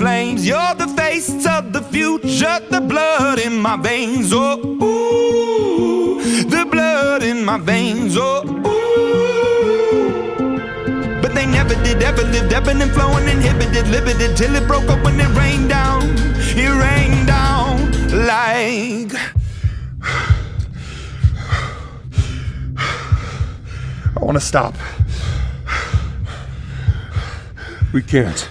flames. You're the face of the future, the blood in my veins. Oh, ooh, the blood in my veins. Oh, ooh. But they never did, ever lived, ebbing and flowing, inhibited, limited, till it broke open and it rained down. It rained down like. I want to stop. We can't.